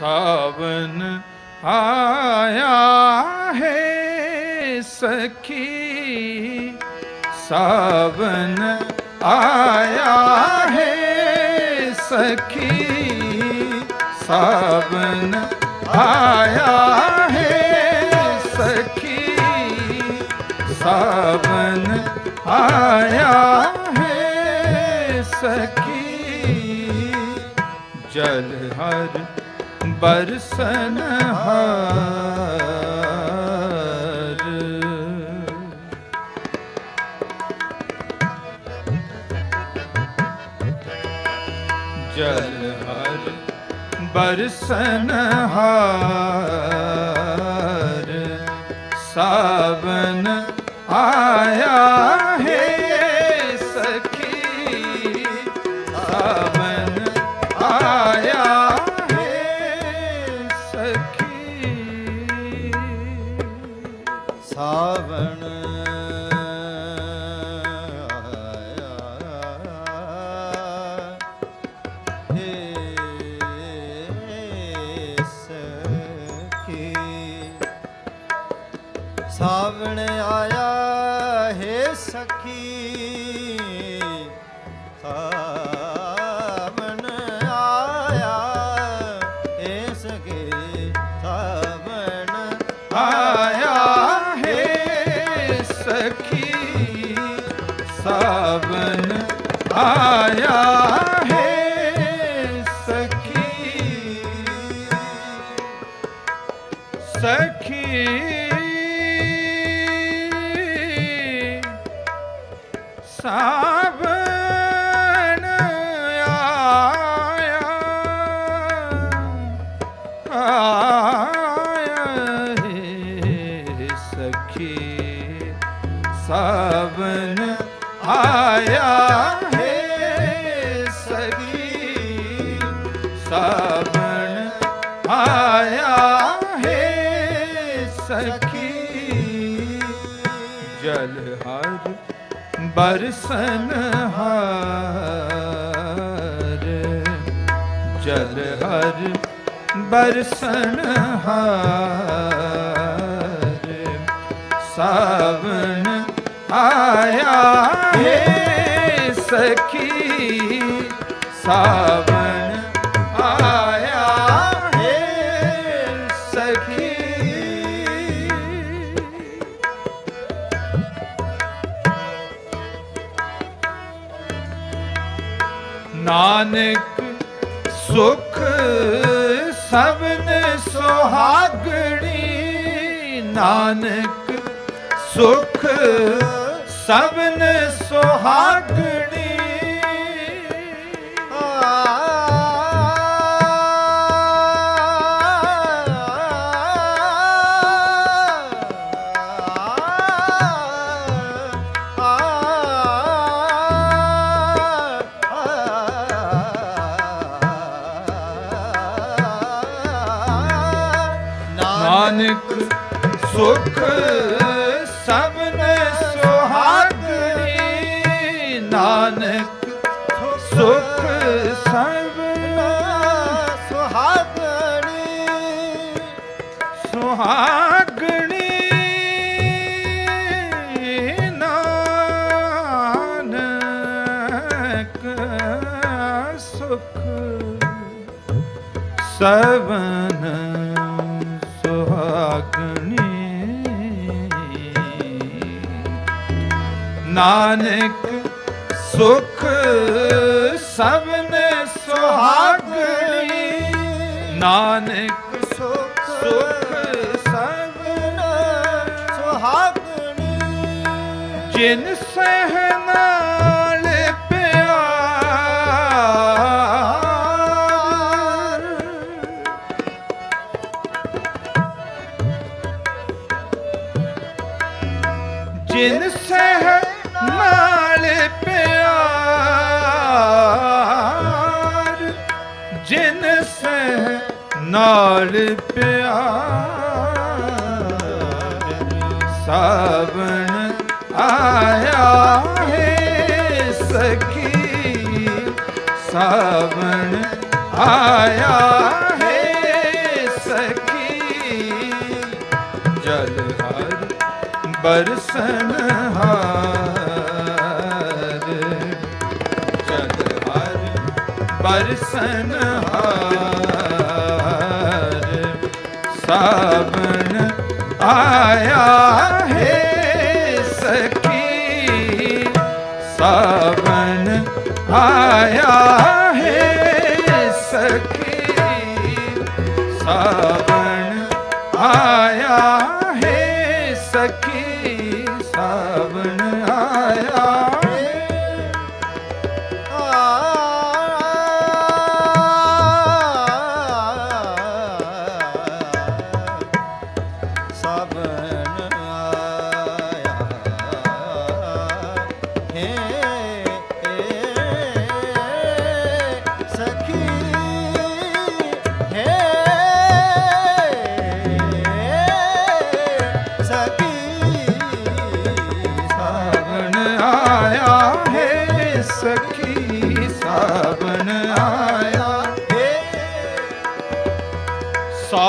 ਸਾਵਨ ਆਇਆ ਹੈ ਸਖੀ। ਸਾਵਨ ਆਇਆ ਹੈ ਸਖੀ। ਸਾਵਨ ਆਇਆ ਹੈ ਸਖੀ। ਸਾਵਨ ਆਇਆ ਹੈ ਸਖੀ। ਬਰਸਨ ਹਾਰ ਜਲ ਹਰ ਬਰਸਨ ਹਾਰ ਸਾਵਨ ਆਇਆ ਸਾਵਣ ਸਾਵਨ ਆਇਆ ਹੈ। ਸਖੀ ਜਲ ਹਰ ਬਰਸਨ ਹਾਰ। ਜਲ ਹਰ ਬਰਸਨ ਹਾਰ। ਸਾਵਨ ਆਇਆ ਹੈ ਸਖੀ। ਸਾਵਨ ਸਭਨ ਸੁਹਾਗਣੀ ਨਾਨਕ ਸੁਖ ਸਭਨ ਸੁਹਾਗਣੀ। ਸੁਖ ਸਭਨ ਸੁਹਾਗਣੀ ਨਾਨਕ ਸੁਖ ਸਭਨ ਸੁਹਾਗਣੀ ਸੁਹਾਗਣੀ ਨਾਨਕ ਨਾਨਕ ਸੁਖ ਸਵਨ ਸੁਹਾਗਣੀ। ਨਾਨਕ ਸੁਖ ਸੁਖ ਸਵਨ ਸੁਹਾਗਣੀ। ਜਿਨ ਸਹਿ ਨਾਲ ਪਿਆਰ ਸਾਵਣ ਆਇਆ ਹੈ ਸਖੀ, ਸਾਵਣ ਆਇਆ ਹੈ ਸਖੀ। ਜਲ ਬਰਸਨ ਹਾਰ, ਜਲ ਹਰ ਬਰਸਨ ਹਾਰ। ਸਾਵਣ ਆਇਆ ਹੈ ਸਖੀ ਸਾਵਣ ਆਇਆ ਹੈ ਸਖੀ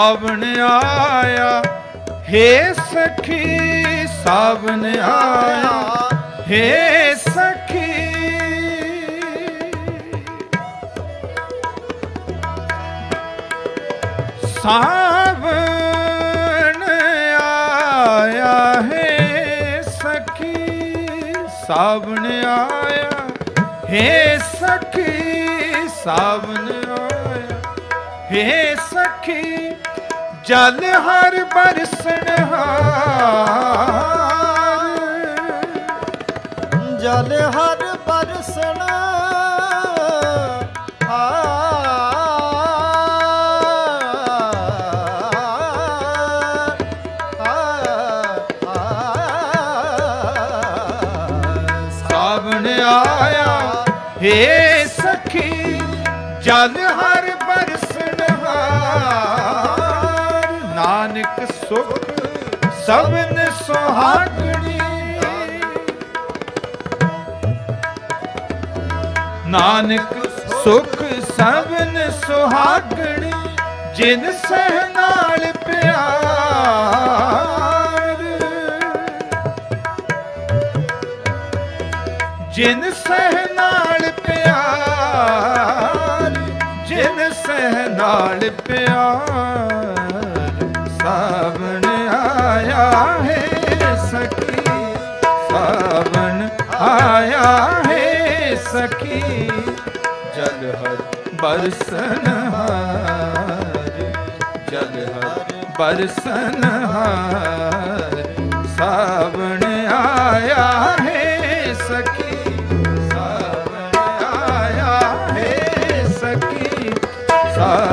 ਸਾਵਣ ਆਇਆ, ਹੇ ਸਖੀ ਸਾਵਣ ਆਇਆ, ਹੇ ਸਖੀ। ਸਾਵਣ ਆਇਆ, ਹੇ ਸਖੀ ਸਾਵਣ ਆਇਆ, ਹੇ ਸਖੀ ਸਾਵਣ ਆਇਆ, ਹੇ ਸਖੀ ਜਲ ਹਰ ਬਰਸਣ ਹਾਰ। ਜਲ ਹਰ ਬਰਸਣਾ ਸਾਵਣ ਆਇਆ ਹੇ ਸਖੀ ਜਲ ਹਰ ਨਾਨਕ ਸੁਖ ਸਭਨ ਸੁਹਾਗਣੀ। ਨਾਨਕ ਸੁਖ ਸਭਨ ਸੁਹਾਗਣੀ, ਜਿਨ ਸਹਿ ਨਾਲ ਪਿਆਰ। ਜਿਨ ਸਹਿ ਨਾਲ ਪਿਆਰ, ਜਿਨ ਸਹਿ ਨਾਲ ਪਿਆਰ। ਸਾਵਣ ਆਇਆ ਹੈ ਸਖੀ, ਸਾਵਣ ਆਇਆ ਹੈ ਸਖੀ, ਜਲ ਹਰ ਬਰਸਨ ਹਾਰ, ਜਲ ਹਰ ਬਰਸਨ ਹਾਰ, ਸਾਵਣ ਆਇਆ ਹੈ ਸਖੀ, ਸਾਵਣ ਆਇਆ ਹੈ ਸਖੀ ਸਾਵਣ